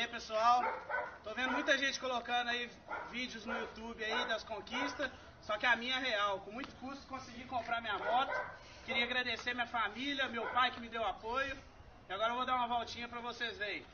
aí pessoal, tô vendo muita gente colocando aí vídeos no YouTube aí das conquistas, só que a minha é real, com muito custo consegui comprar minha moto, queria agradecer minha família, meu pai que me deu apoio, e agora eu vou dar uma voltinha pra vocês verem.